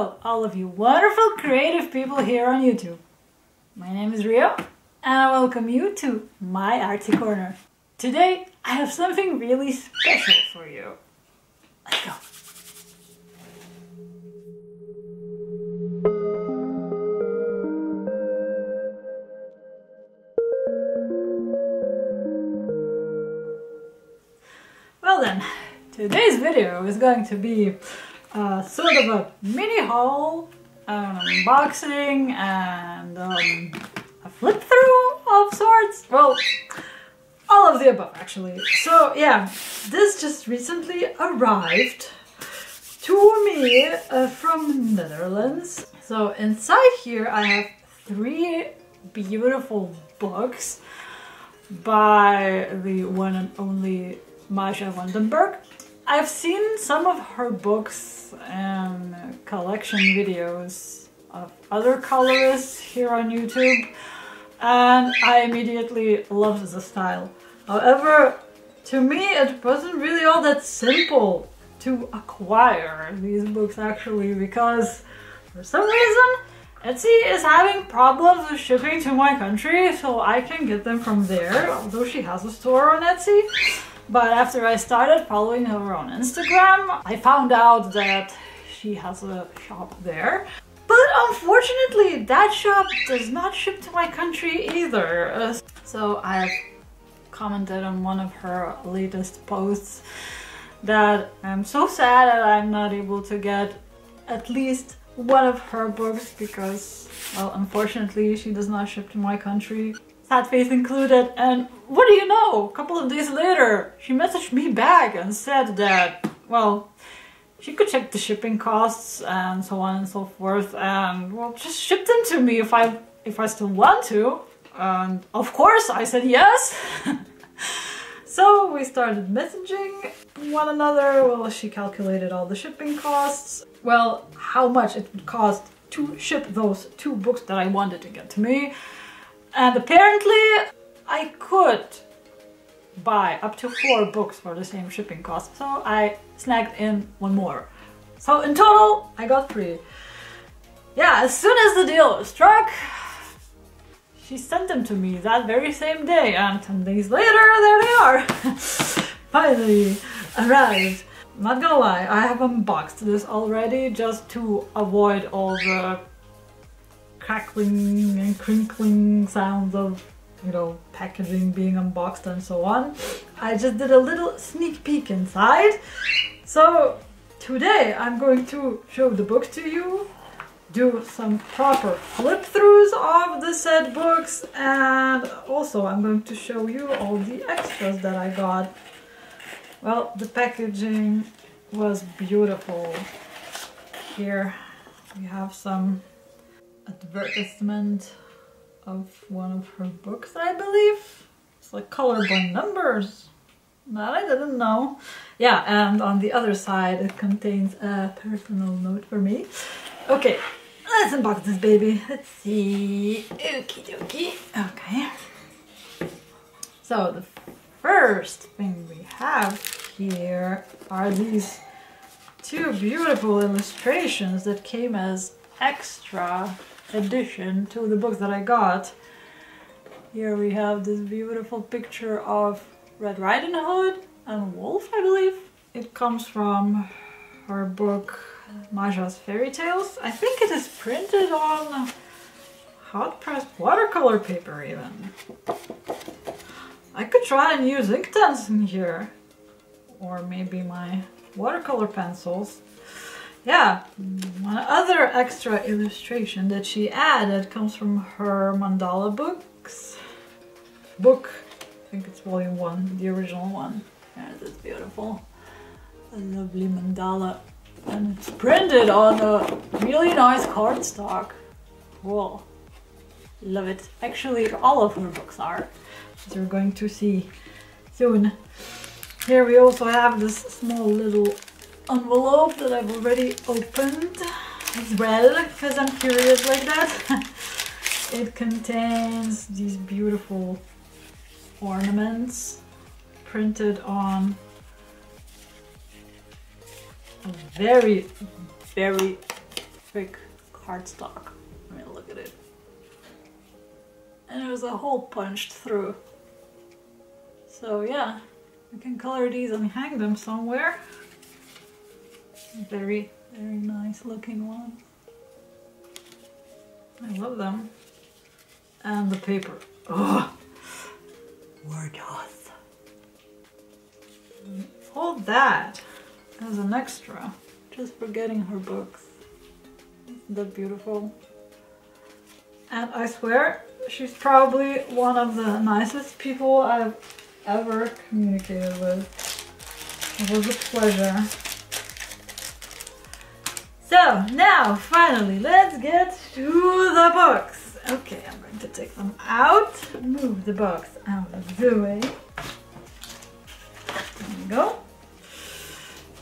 Hello, all of you wonderful creative people here on YouTube. My name is Ryou, and I welcome you to my artsy corner. Today, I have something really special for you. Let's go. Well then, today's video is going to be uh, sort of a mini haul, an unboxing, and um, a flip through of sorts. Well, all of the above actually. So yeah, this just recently arrived to me uh, from Netherlands. So inside here I have three beautiful books by the one and only Masja van den Berg. I've seen some of her books and collection videos of other colorists here on YouTube and I immediately loved the style. However, to me it wasn't really all that simple to acquire these books actually because for some reason Etsy is having problems with shipping to my country so I can get them from there although she has a store on Etsy. But after I started following her on Instagram, I found out that she has a shop there. But unfortunately, that shop does not ship to my country either. Uh, so I've commented on one of her latest posts that I'm so sad that I'm not able to get at least one of her books because, well, unfortunately, she does not ship to my country sad face included. And what do you know? A couple of days later, she messaged me back and said that, well, she could check the shipping costs and so on and so forth, and well, just ship them to me if I if I still want to. And of course, I said yes. so we started messaging one another. Well, she calculated all the shipping costs. Well, how much it would cost to ship those two books that I wanted to get to me. And apparently I could buy up to four books for the same shipping cost. So I snagged in one more. So in total, I got three. Yeah, as soon as the deal struck, she sent them to me that very same day. And 10 days later, there they are. Finally arrived. Not gonna lie, I have unboxed this already just to avoid all the crackling and crinkling sounds of you know packaging being unboxed and so on. I just did a little sneak peek inside. So today I'm going to show the books to you do some proper flip throughs of the said books and also I'm going to show you all the extras that I got. Well the packaging was beautiful. Here we have some advertisement of one of her books, I believe. It's like colored by numbers. That I didn't know. Yeah, and on the other side it contains a personal note for me. Okay, let's unbox this baby. Let's see. Okie dokie. Okay. So the first thing we have here are these two beautiful illustrations that came as extra addition to the books that I got. Here we have this beautiful picture of Red Riding Hood and Wolf, I believe. It comes from her book Masja's Fairy Tales. I think it is printed on hot pressed watercolor paper even. I could try and use Inktense in here. Or maybe my watercolor pencils. Yeah, one other extra illustration that she added comes from her mandala books. Book, I think it's volume one, the original one. Yeah, it's beautiful. A lovely mandala. And it's printed on a really nice cardstock. Cool. Love it. Actually, all of her books are, as we're going to see soon. Here we also have this small little envelope that I've already opened as well because I'm curious like that. it contains these beautiful ornaments printed on a very, very thick cardstock. I mean, look at it. And there's a hole punched through. So yeah, you can color these and hang them somewhere. Very, very nice looking one. I love them. And the paper. Oh, word off. Hold that as an extra, just for getting her books. Isn't that beautiful? And I swear, she's probably one of the nicest people I've ever communicated with. It was a pleasure. So now, finally, let's get to the books. Okay, I'm going to take them out, move the box out of the way. There we go.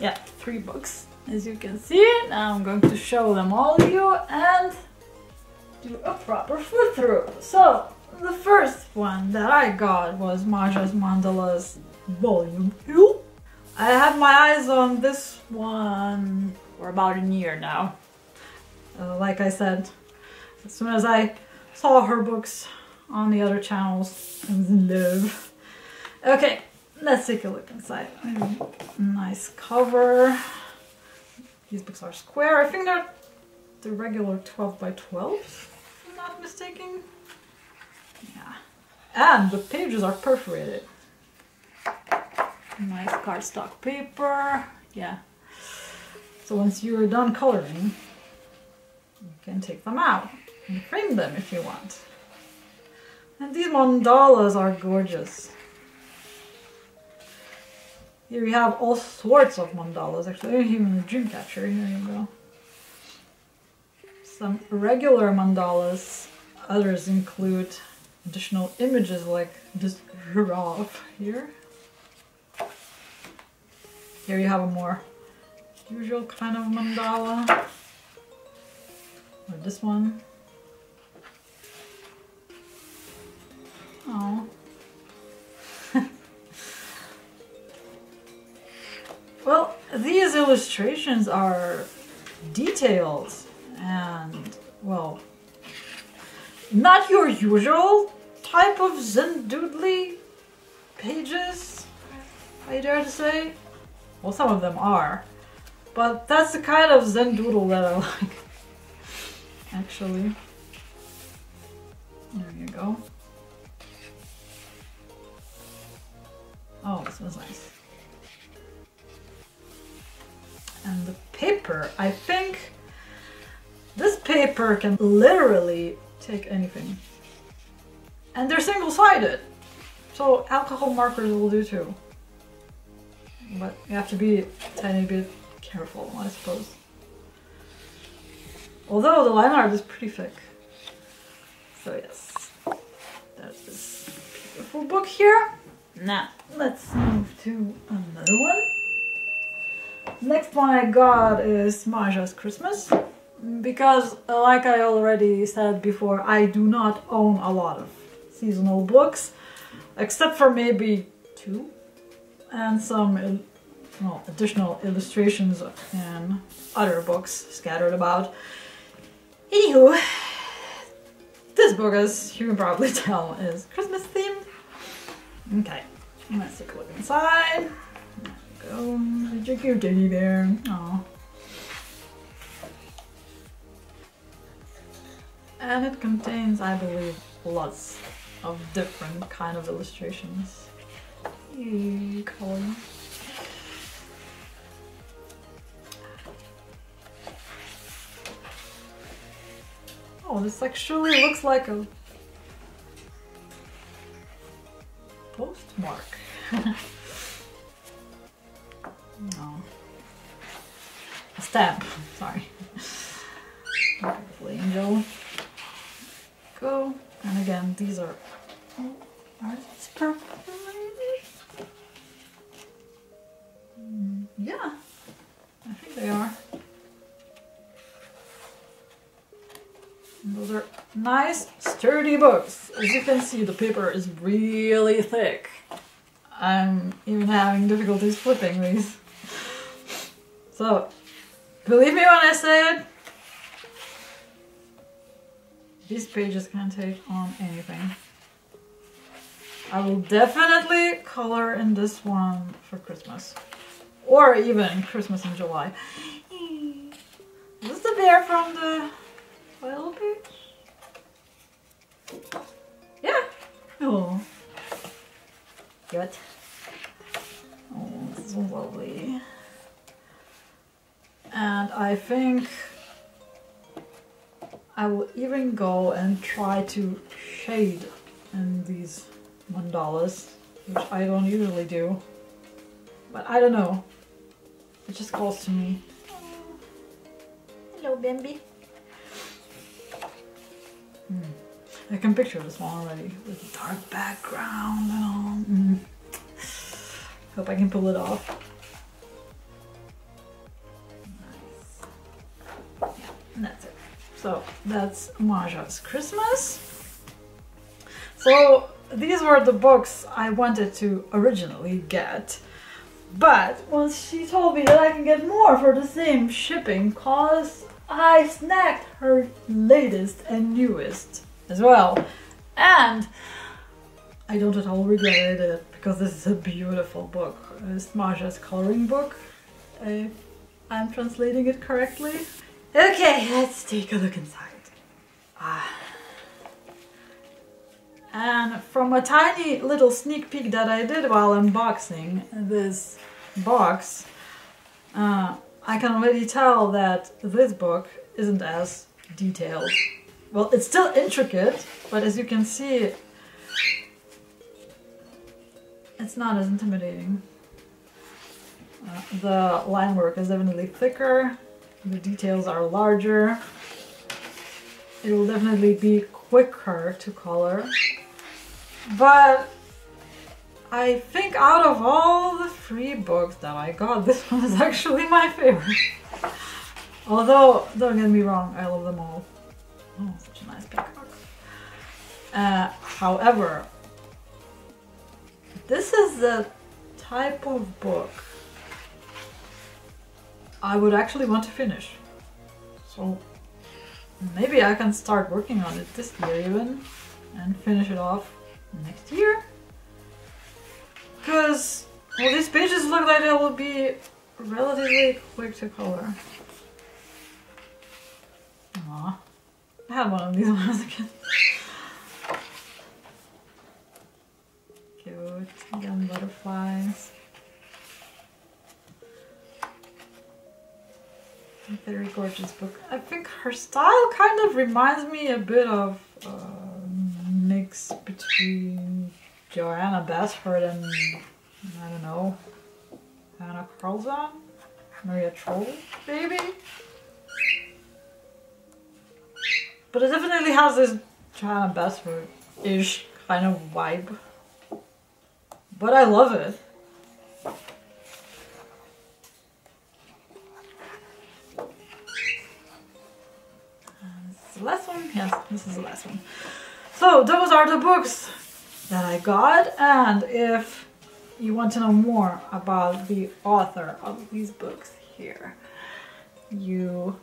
Yeah, three books, as you can see. Now I'm going to show them all to you and do a proper flip through. So, the first one that I got was Masja's Mandalas Volume 2. I had my eyes on this one for about a year now. Uh, like I said, as soon as I saw her books on the other channels, I was in love. Okay, let's take a look inside. Nice cover. These books are square. I think they're the regular 12 by 12, if I'm not mistaken. Yeah. And the pages are perforated. Nice cardstock paper. Yeah, so once you're done coloring, you can take them out and frame them if you want. And these mandalas are gorgeous. Here you have all sorts of mandalas, actually, even a dream catcher, here you go. Some regular mandalas, others include additional images like this giraffe here. Here you have a more usual kind of mandala. Or this one. Oh. well, these illustrations are detailed and, well, not your usual type of Zendoodly pages, I dare to say. Well, some of them are. But that's the kind of Zen doodle that I like. Actually. There you go. Oh, this was nice. And the paper, I think this paper can literally take anything. And they're single-sided. So alcohol markers will do too. But you have to be a tiny bit careful, I suppose. Although the line art is pretty thick. So yes, there's this beautiful book here. Now, let's move to another one. Next one I got is Masja's Christmas. Because, like I already said before, I do not own a lot of seasonal books. Except for maybe two. And some well, additional illustrations and other books scattered about. Anywho, this book, as you can probably tell, is Christmas themed. Okay, let's take a look inside. There we go. Your teddy bear. Aww. And it contains, I believe, lots of different kind of illustrations. Eee, color. Oh, this actually looks like a postmark. no. A stamp, sorry. Angel. Go. And again, these are oh, are these perforated? Nice, sturdy books. As you can see, the paper is really thick. I'm even having difficulties flipping these. So, believe me when I say it, These pages can take on anything. I will definitely color in this one for Christmas. Or even Christmas in July. Is this the bear from the title page? Yeah. Oh. Good. Oh, is lovely. And I think I will even go and try to shade in these mandalas, which I don't usually do. But I don't know. It just calls to me. Hello, Bambi. I can picture this one already with dark background and all. Mm. Hope I can pull it off. Nice. Yeah, and that's it. So that's Masja's Christmas. So these were the books I wanted to originally get. But once she told me that I can get more for the same shipping cause I snagged her latest and newest as well. And I don't at all regret it because this is a beautiful book. It's Masja's coloring book. I, I'm translating it correctly. Okay, let's take a look inside. Ah. And from a tiny little sneak peek that I did while unboxing this box, uh, I can already tell that this book isn't as detailed. Well, it's still intricate, but as you can see, it's not as intimidating. Uh, the line work is definitely thicker, the details are larger. It will definitely be quicker to color. But I think out of all the free books that I got, this one is actually my favorite. Although, don't get me wrong, I love them all. Oh, such a nice peacock. Uh, however, this is the type of book I would actually want to finish. So maybe I can start working on it this year even and finish it off next year. Because, well, these pages look like they will be relatively quick to color. Aw. I had one of these when I was a kid. Cute. Again, butterflies. Very gorgeous book. I think her style kind of reminds me a bit of uh, mix between Johanna Basford and I don't know Anna Karlzon, Maria Trolle, maybe. But it definitely has this Johanna Basford-ish kind of vibe. But I love it. This is the last one? Yes, this is the last one. So those are the books that I got and if you want to know more about the author of these books here, you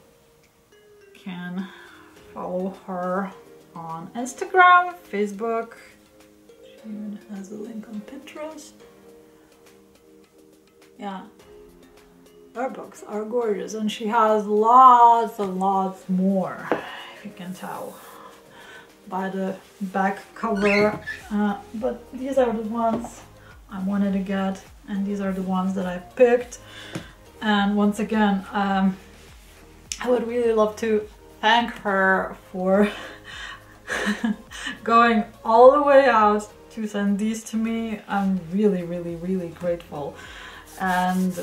can follow her on Instagram, Facebook, she even has a link on Pinterest. Yeah, her books are gorgeous and she has lots and lots more if you can tell by the back cover. Uh, but these are the ones I wanted to get and these are the ones that I picked. And once again um, I would really love to thank her for going all the way out to send these to me. I'm really really really grateful. And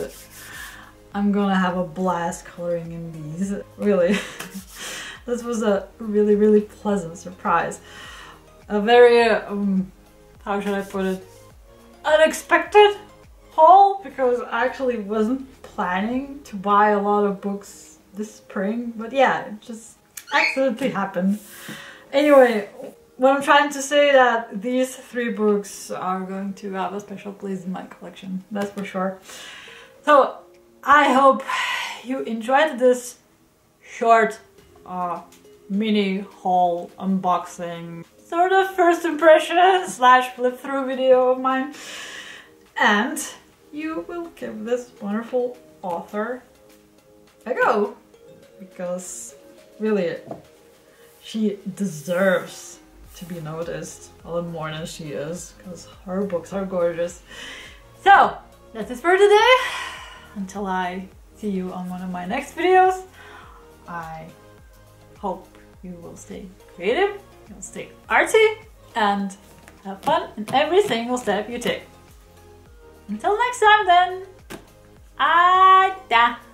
I'm gonna have a blast coloring in these. Really. This was a really, really pleasant surprise. A very, um, how should I put it, unexpected haul because I actually wasn't planning to buy a lot of books this spring, but yeah, it just accidentally happened. Anyway, what I'm trying to say that these three books are going to have a special place in my collection, that's for sure. So, I hope you enjoyed this short uh, mini haul unboxing sort of first impression slash flip through video of mine. And you will give this wonderful author a go because really she deserves to be noticed a lot more than she is because her books are gorgeous. So that's it for today. Until I see you on one of my next videos, I hope you will stay creative, you'll stay artsy, and have fun in every single step you take. Until next time then, ada!